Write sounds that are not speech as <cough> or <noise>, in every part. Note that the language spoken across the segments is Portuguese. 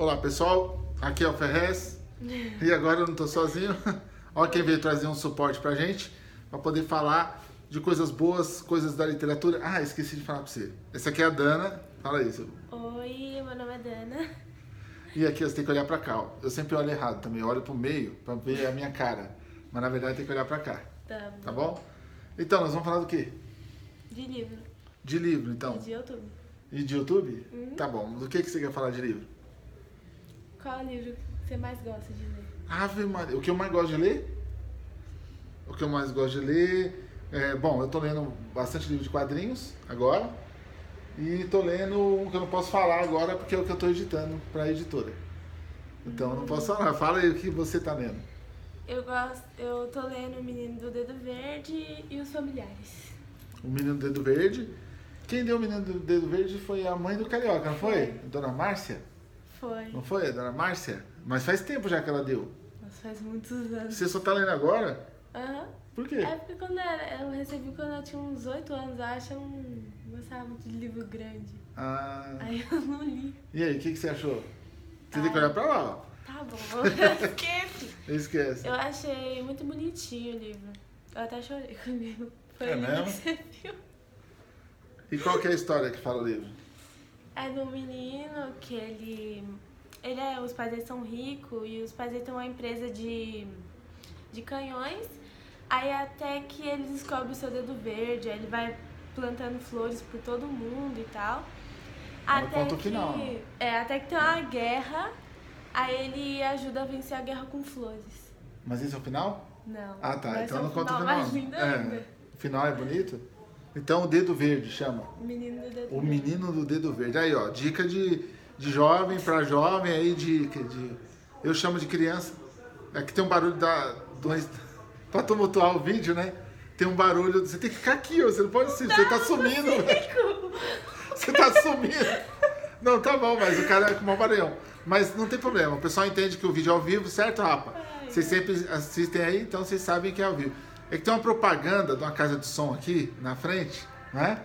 Olá pessoal, aqui é o Ferrez e agora eu não estou sozinho. <laughs> Olha quem veio trazer um suporte pra gente, para poder falar de coisas boas, coisas da literatura. Ah, esqueci de falar pra você. Essa aqui é a Dana, fala isso. Oi, meu nome é Dana. E aqui você tem que olhar pra cá, ó. Eu sempre olho errado também, eu olho pro meio pra ver a minha cara. Mas na verdade tem que olhar pra cá, Tá tá bom? Então, nós vamos falar do quê? De livro. De livro, então. E de YouTube. E de YouTube? Tá bom. Do que, que você quer falar de livro? Qual livro que você mais gosta de ler? Ave Maria. O que eu mais gosto de ler? O que eu mais gosto de ler. É, bom, eu tô lendo bastante livro de quadrinhos agora. E tô lendo um que eu não posso falar agora porque é o que eu tô editando pra editora. Então eu não posso falar. Fala aí o que você tá lendo. Eu gosto, eu tô lendo O Menino do Dedo Verde e Os Familiares. O Menino do Dedo Verde. Quem deu o Menino do Dedo Verde foi a mãe do Carioca, não foi? Dona Márcia? Foi. Não foi? A Dona Márcia? Mas faz tempo já que ela deu. Mas faz muitos anos. Você só tá lendo agora? Aham. Por quê? É porque quando era, eu recebi quando eu tinha uns 8 anos, acho, eu não gostava muito de livro grande. Ah, Aí eu não li. e aí, o que, que você achou? Você tem que Ah. olhar pra lá, ó. Tá bom, <laughs> eu esqueci. Esquece. Eu achei muito bonitinho o livro. Eu até chorei com o livro. Foi É o livro mesmo? que você viu. E qual que é a história que fala o livro? É do menino que ele. Ele é. Os pais dele são ricos e os pais dele têm uma empresa de, de canhões. Aí até que ele descobre o seu dedo verde, aí ele vai plantando flores por todo mundo e tal. Mas Até que. final. É, até que tem uma guerra, aí ele ajuda a vencer a guerra com flores. Mas esse é o final? Não. Ah, tá. Então ser não conta o final mais lindo ainda. É, o final é bonito? Então o dedo verde chama. O menino do dedo O verde. menino do dedo verde. Aí, ó, dica de, de jovem pra jovem aí de, de. Eu chamo de criança. É que tem um barulho da. Do, <laughs> pra tumultuar o vídeo, né? Tem um barulho. Você tem que ficar aqui, ó. Você não pode assistir. Você tá sumindo. <laughs> Você tá sumindo. Não, tá bom, mas o cara é com o maior barulhão. Mas não tem problema. O pessoal entende que o vídeo é ao vivo, certo, Rapa? Vocês sempre assistem aí, então vocês sabem que é ao vivo. É que tem uma propaganda de uma casa de som aqui na frente, né?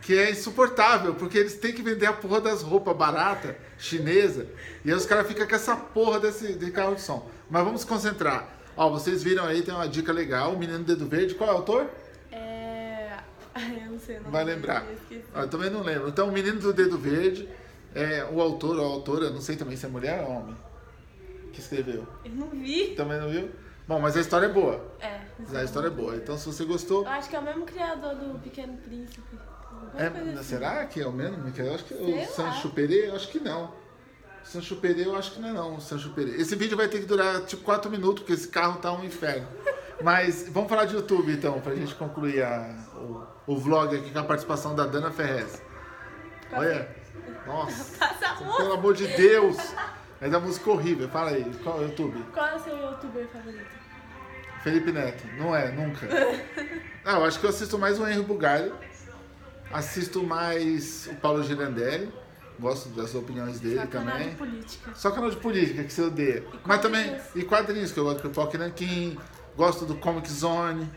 Que é insuportável, porque eles têm que vender a porra das roupas baratas, chinesa, e aí os caras ficam com essa porra desse de carro de som. Mas vamos concentrar. Ó, vocês viram aí, tem uma dica legal, o Menino Dedo Verde, qual é o autor? É. <laughs> Eu não sei o nome. Vai lembrar. eu também não lembro. Então, o Menino do Dedo Verde, é, o autor ou a autora, não sei também se é mulher ou homem, que escreveu. Eu não vi. Também não viu? Bom, mas a história é boa. É. A história é boa. Então, se você gostou. Eu acho que é o mesmo criador do Pequeno Príncipe. É, assim. será que é o mesmo? Eu acho que Sei o. Sancho Perê, eu acho que não. Sancho Perê, eu acho que não é não, o Sancho Perê. Esse vídeo vai ter que durar tipo 4 minutos, porque esse carro tá um inferno. <laughs> Mas vamos falar de YouTube então, pra gente concluir a- o, o vlog aqui com a participação da Dana Ferrez. Olha, nossa, <laughs> Passa a música. pelo amor de Deus! Mas a música é horrível, fala aí, qual é o YouTube? Qual é o seu youtuber favorito? Felipe Neto, não é, nunca. <laughs> Ah, eu acho que eu assisto mais o Henry Bugalho, assisto mais o Paulo Girandelli, gosto das opiniões dele Só canal também. de política. Só canal de política que você odeia. Mas também, e quadrinhos, que eu gosto do Pipoca Nankin, gosto do Comic Zone,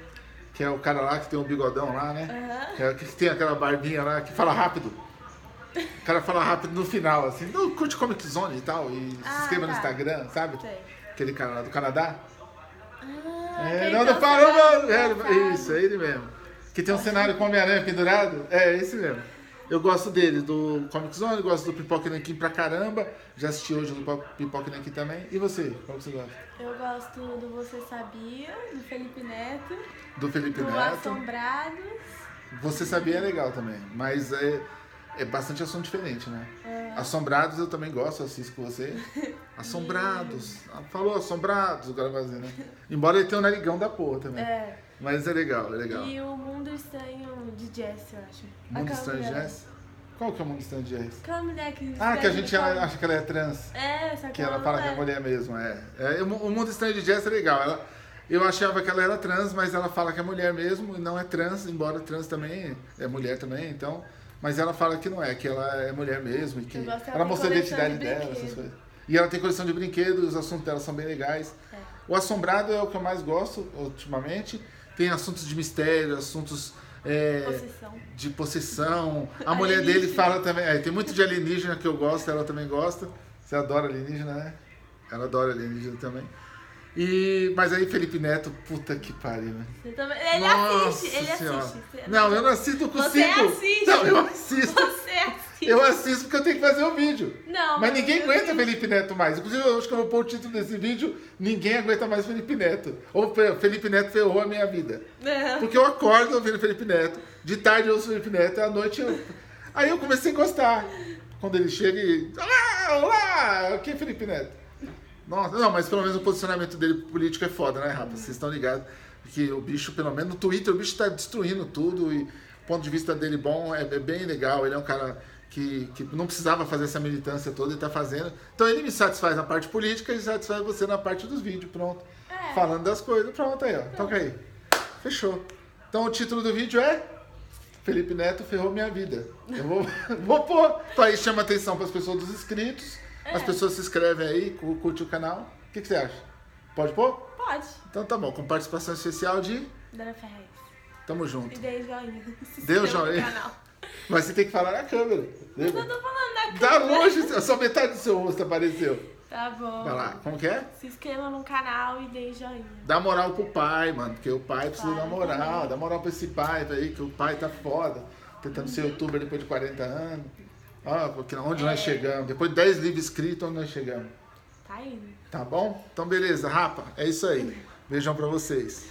que é o cara lá que tem o bigodão lá, né? Aham. Que, é- que tem aquela barbinha lá que fala rápido. O cara fala rápido no final, assim, não, curte Comic Zone e tal, e se Ah, inscreva no tá. Instagram, sabe? Sei. Aquele cara lá do Canadá. Ah, É, não, não tá parou, falando? mano. É, Engraçado. isso, é ele mesmo. Que tem um cenário com Homem-Aranha pendurado. É, esse mesmo. Eu gosto dele, do Comic Zone, gosto do Pipoca Nankin pra caramba. Já assisti hoje do Pipoca Nankin também. E você? Qual que você gosta? Eu gosto do Você Sabia, do Felipe Neto, Do Felipe do Neto. Assombrados. Você sabia é legal também, mas é, é bastante assunto diferente, né? É. Assombrados eu também gosto, assisto com você. <laughs> Assombrados. Ah, Falou Assombrados, o cara vai dizer, né? Embora ele tenha um narigão da porra também. É. Mas é legal, é legal. E o Mundo Estranho de Jess, eu acho. Mundo Estranho de Jess? Qual que é o Mundo Estranho de Jess? Aquela mulher que. Ah, que a gente ela- acha que ela é trans. É, só que, Que ela não fala que é é. mulher mesmo, é. É, o o Mundo Estranho de Jess é legal. Ela, eu achava que ela era trans, mas ela fala que é mulher mesmo e não é trans, embora trans também é mulher também, então. Mas ela fala que não é, que ela é mulher mesmo e que ela mostrou a identidade de dela, essas coisas. E ela tem coleção de brinquedos, os assuntos dela são bem legais. É. O Assombrado é o que eu mais gosto ultimamente. Tem assuntos de mistério, assuntos é, Possessão. de possessão. A <laughs> mulher dele fala também. é, tem muito de alienígena que eu gosto, ela também gosta. Você adora alienígena, né? Ela adora alienígena também. E, mas aí Felipe Neto, puta que pariu, né? Também... Ele Nossa assiste, ele Senhora. assiste. Não, eu não assisto com Você cinco. assiste. Não, eu assisto. Você assiste. Eu assisto porque eu tenho que fazer o vídeo. Não, Mas ninguém aguenta assisto. Felipe Neto mais. Inclusive, eu acho que eu vou pôr o título desse vídeo: Ninguém aguenta mais Felipe Neto. Ou Fe- Felipe Neto ferrou a minha vida. Não. Porque eu acordo ouvindo Felipe Neto, de tarde eu ouço Felipe Neto, e à noite eu. Aí eu comecei a gostar. Quando ele chega e. Olá, olá! Quem é Felipe Neto? Nossa, não, mas pelo menos o posicionamento dele político é foda, né, rapaz? Vocês estão ligados que o bicho, pelo menos no Twitter, o bicho tá destruindo tudo e o ponto de vista dele bom é, é bem legal. Ele é um cara que, que não precisava fazer essa militância toda e tá fazendo. Então ele me satisfaz na parte política e satisfaz você na parte dos vídeos, pronto. É. Falando das coisas, pronto aí, ó. Toca aí. Fechou. Então o título do vídeo é Felipe Neto ferrou minha vida. Eu vou, <laughs> vou pôr. Então aí chama atenção para as pessoas dos inscritos. As É. pessoas se inscrevem aí, cu- curte o canal. O que, que você acha? Pode pôr? Pode. Então tá bom. Com participação especial de. Dona Ferrez. Tamo junto. E dei joinha. Deu joinha? <laughs> Mas você tem que falar na câmera. Eu não tô falando na Dá câmera. longe, só metade do seu rosto apareceu. Tá bom. Vai lá, como que é? Se inscreva no canal e dê joinha. Dá moral pro pai, mano, porque o pai precisa Pai dar moral. também. Dá moral pra esse pai aí, que o pai tá foda. Tentando ser youtuber depois de 40 anos. Ó, porque onde nós É. chegamos? Depois de 10 livros escritos, onde nós chegamos? Tá indo. Tá bom? Então beleza, rapa, é isso aí. Beijão pra vocês.